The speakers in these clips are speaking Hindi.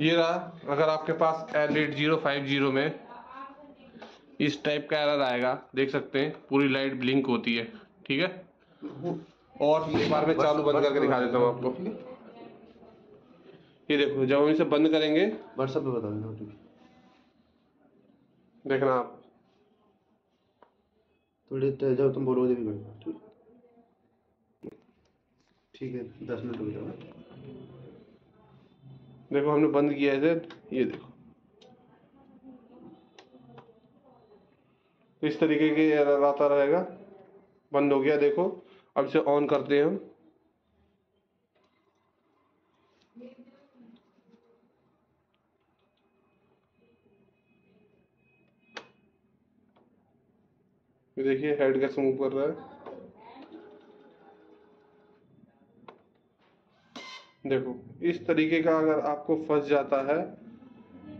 ये रहा अगर आपके पास L eight zero five zero में इस टाइप का एरर आएगा देख सकते हैं पूरी लाइट ब्लिंक होती है ठीक है? और एक बार मैं चालू बंद करके दिखा देता हूँ आपको। ये देखो जब हम इसे बंद करेंगे व्हाट्सएप पे बता देना देखना आप। थोड़ी देर जब तुम बोलोगे भी ठीक। ठीक है दस मिनट हो जाओ देखो, हमने बंद किया है ये देखो। इस तरीके के एरर आता रहेगा। बंद हो गया, देखो। अब इसे ऑन करते हैं हम। देखिए हेड कैसे मूव कर रहा है। देखो इस तरीके का अगर आपको फंस जाता है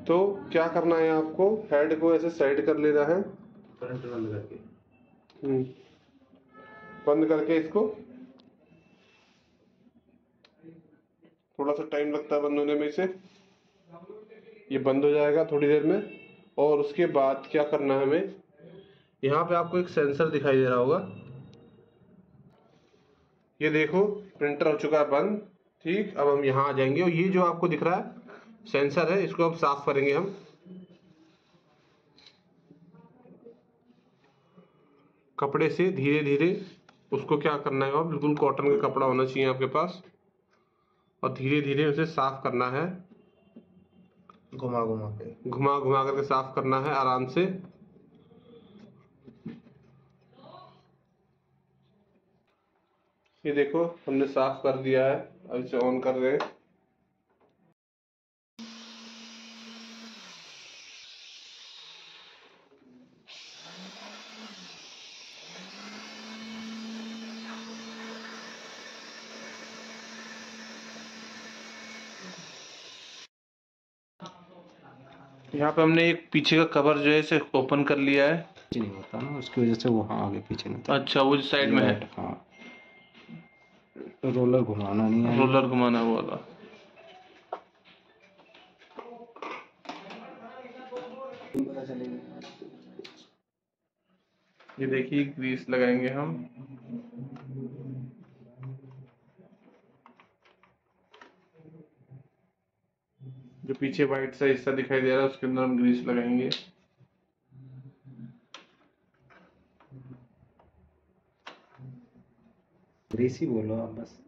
तो क्या करना है आपको? हेड को ऐसे साइड कर लेना है। बंद करके। हम्म। बंद करके इसको। थोड़ा सा टाइम लगता है बंद होने में इसे। ये बंद हो जाएगा थोड़ी देर में। और उसके बाद क्या करना है हमें? यहाँ पे आपको एक सेंसर दिखाई दे रहा होगा। ये देखो प्रिंटर हो चुका है बंद। ठीक अब हम यहाँ आ जाएँगे और ये जो आपको दिख रहा है सेंसर है इसको अब साफ़ करेंगे हम। कपड़े से धीरे धीरे उसको क्या करना है बिल्कुल कॉटन का कपड़ा होना चाहिए आपके पास। और धीरे धीरे उसे साफ़ करना है। घुमा घुमा के। घुमा घुमा करके साफ़ करना है आराम से। ये देखो हमने साफ़ कर दिया है। अब इसे ऑन कर रहे हैं। यहाँ पे हमने एक पीछे का कवर जो है इसे ओपन कर लिया है। नहीं होता ना उसकी वजह से वो हाँ आगे पीछे नहीं अच्छा वो साइड में है। हाँ। रोलर घुमाना नहीं है। रोलर घुमाना वो वाला। ये देखिए, ग्रीस लगाएँगे हम। जो पीछे व्हाइट सा हिस्सा दिखाई दे रहा है, उसके अंदर हम ग्रीस लगाएँगे। ग्रीस ही बोलो आप बस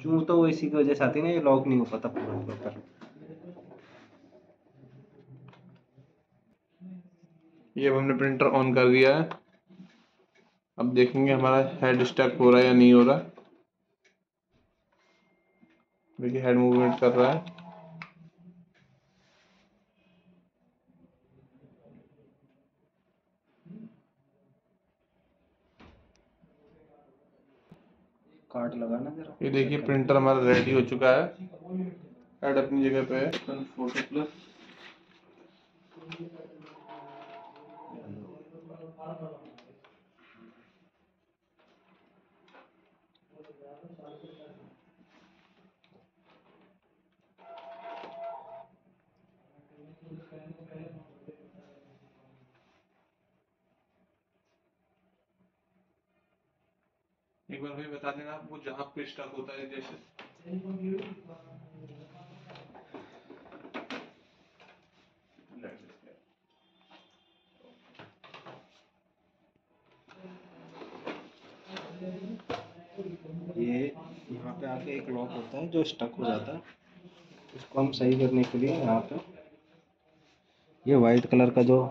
क्यों तो वो इसी की वजह से आती है ना ये लॉक नहीं हो पाता पूरा प्रॉपर ये अब हमने प्रिंटर ऑन कर दिया है अब देखेंगे हमारा हेड स्टक हो रहा है या नहीं हो रहा देखिए हेड मूवमेंट कर रहा है कार्ड लगाना जरा। ये देखिए प्रिंटर हमारा रेडी हो चुका है। हेड अपनी जगह पे है। फ़ोटो प्लस एक बार भाई बता देना आपको जहाँ पे स्टक होता है जैसे। ये यहाँ पे आके एक लॉक होता है जो स्टक हो जाता है। इसको हम सही करने के लिए यहाँ पे ये वाइट कलर का जो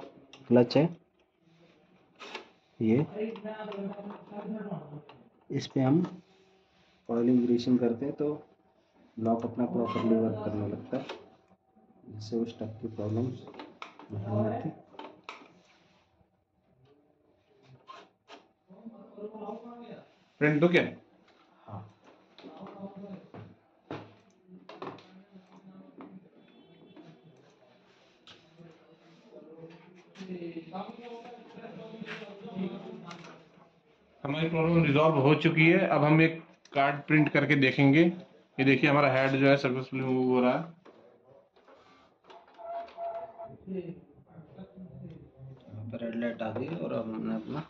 क्लच है, ये इस पे हम ऑयलिंग ग्रीसिंग करते हैं तो लॉक अपना प्रॉपरली वर्क करने लगता है। जिससे वो स्टक की प्रॉब्लम नहीं आती। प्रिंट तो क्या? हाँ। हमारी प्रॉब्लम रिजॉल्व हो चुकी है। अब हम एक कार्ड प्रिंट करके देखेंगे। ये देखिए, हमारा हेड जो है सक्सेसफुली मूव हो रहा है। रेड लाइट आ गई और हमने अपना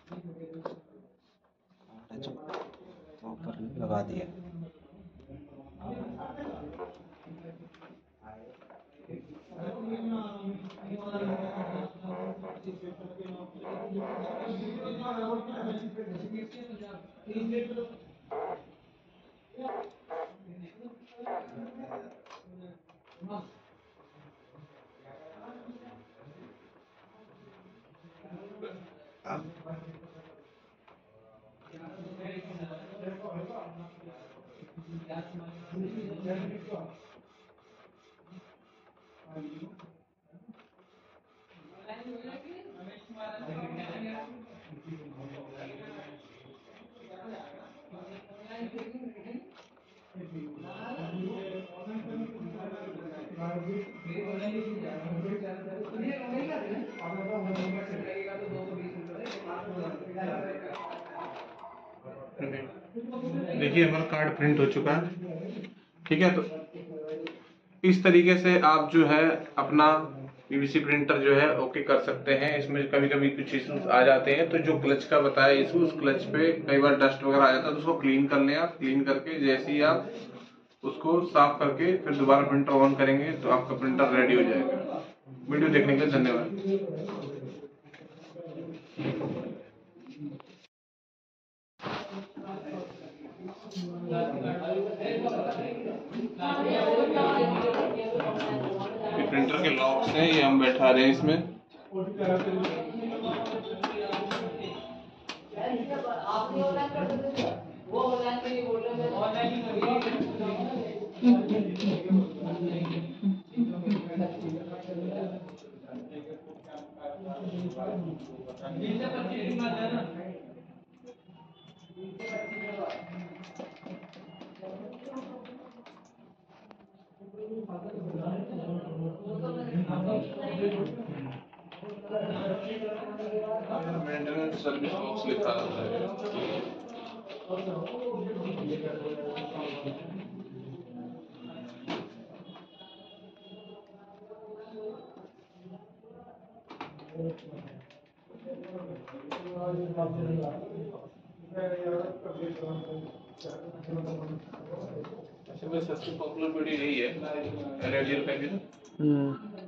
लगा दिया। Gracias. देखिए हमारा कार्ड प्रिंट हो चुका है। ठीक है तो इस तरीके से आप जो है अपना पीवीसी प्रिंटर जो है ओके कर सकते हैं। इसमें कभी कभी कुछ इश्यूज़ आ जाते हैं तो जो क्लच का बताया इशू उस क्लच पे कई बार डस्ट वगैरह आ जाता है तो उसको क्लीन कर लें आप। क्लीन करके जैसे ही आप उसको साफ़ करके फिर दोबारा प्रिंटर ऑन करेंगे तो आपका प्रिंटर रेडी हो जाएगा। वीडियो देखने के लिए धन्यवाद। ये प्रिंटर के लॉक्स हैं ये हम बैठा रहे हैं इसमें। मेंटेनेंस सर्विस बॉक्स होता है। सबसे पॉपुलर वीडियो यही है एलर्जी का